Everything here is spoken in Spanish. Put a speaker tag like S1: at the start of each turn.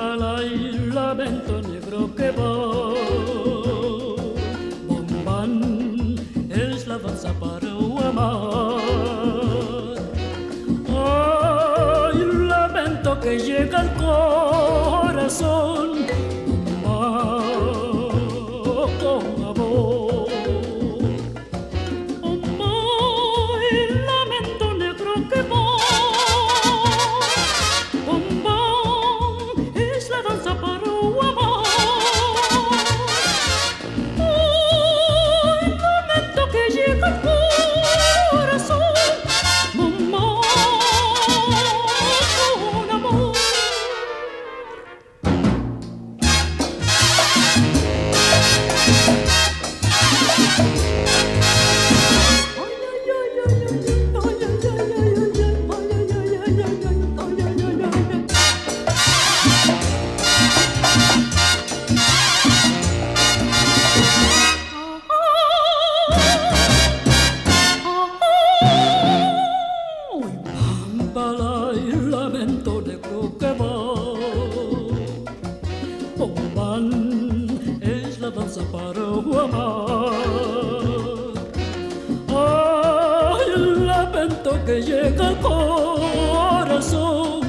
S1: Bambala y lamento negro que va. Bomban es la danza para amar. amar. Ay, el lamento que llega al corazón.